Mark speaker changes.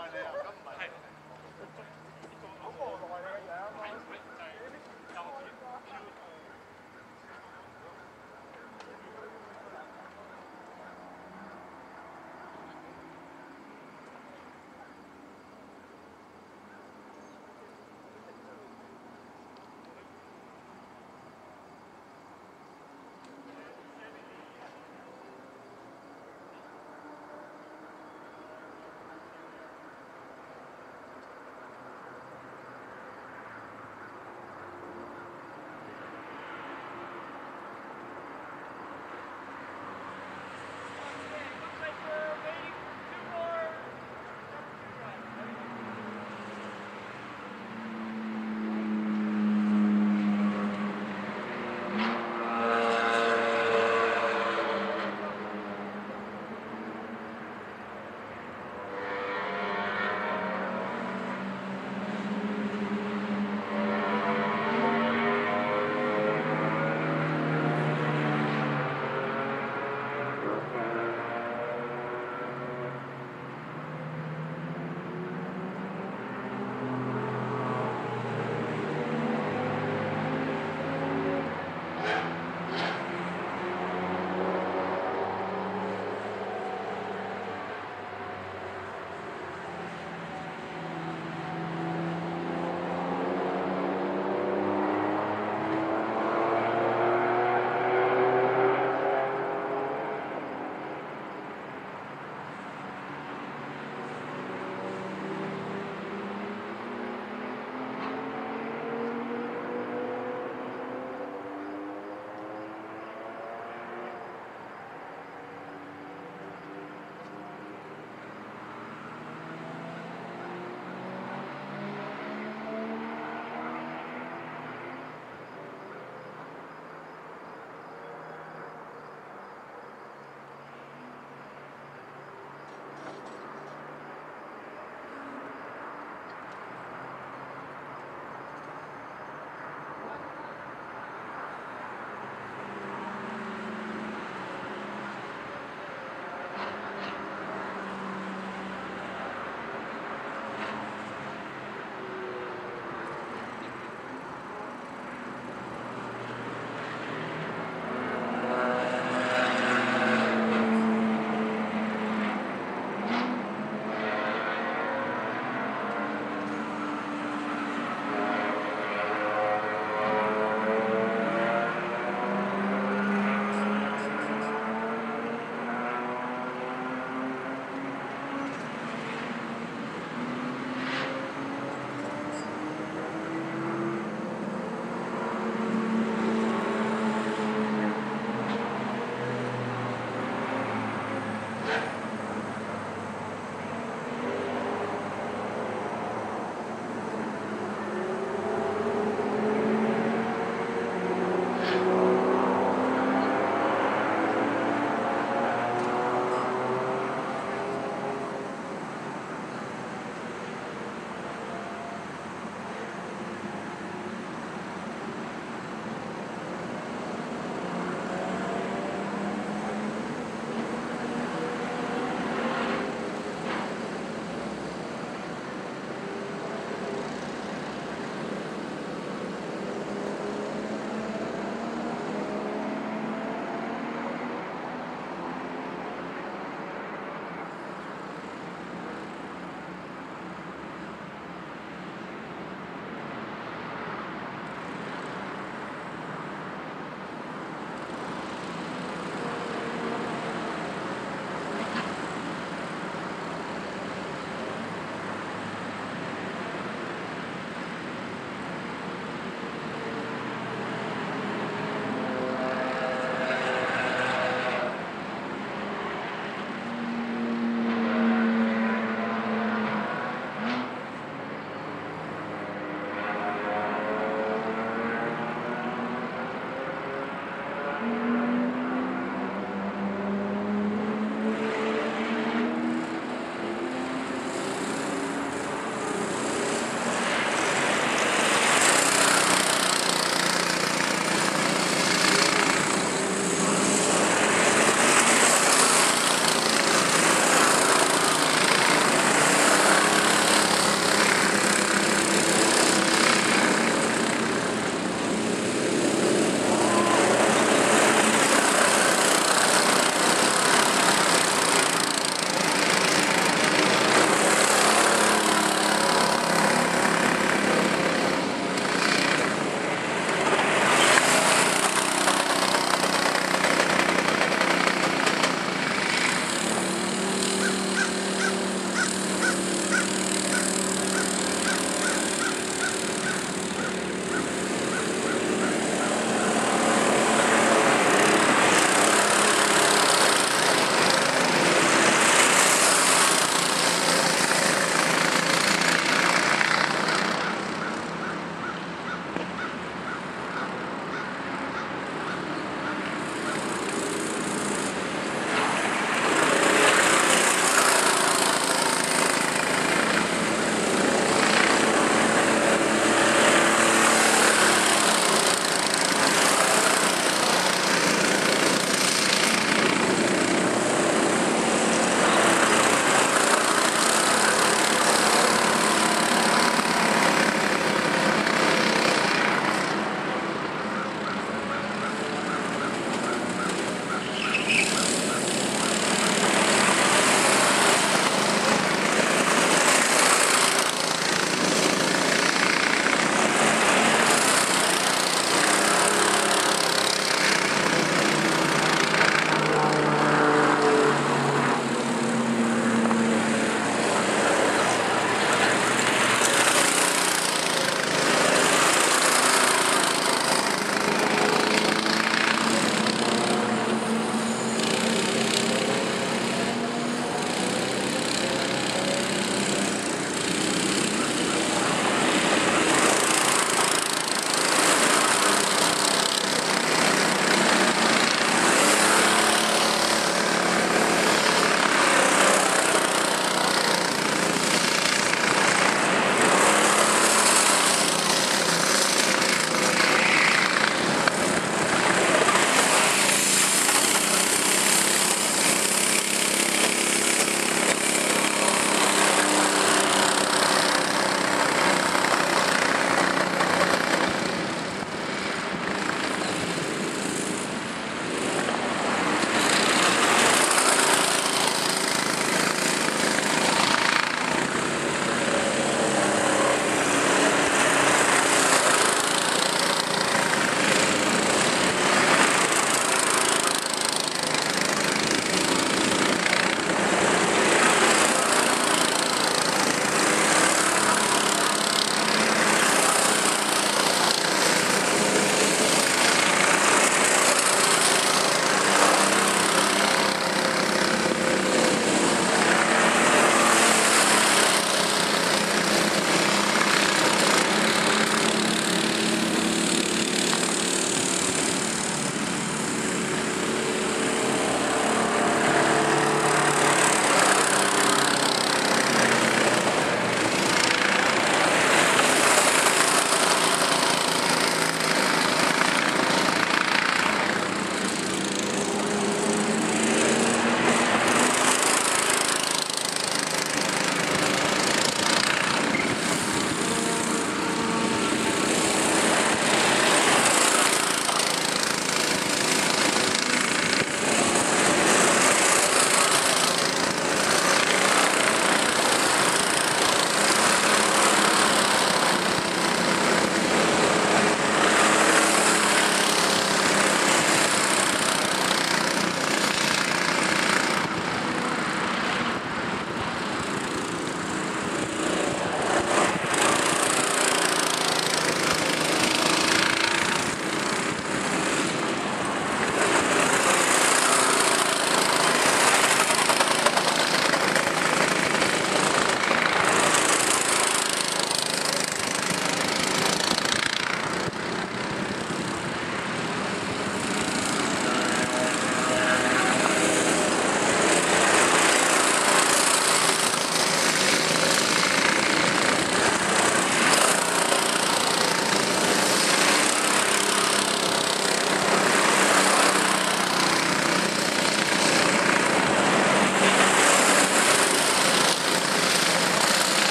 Speaker 1: by now.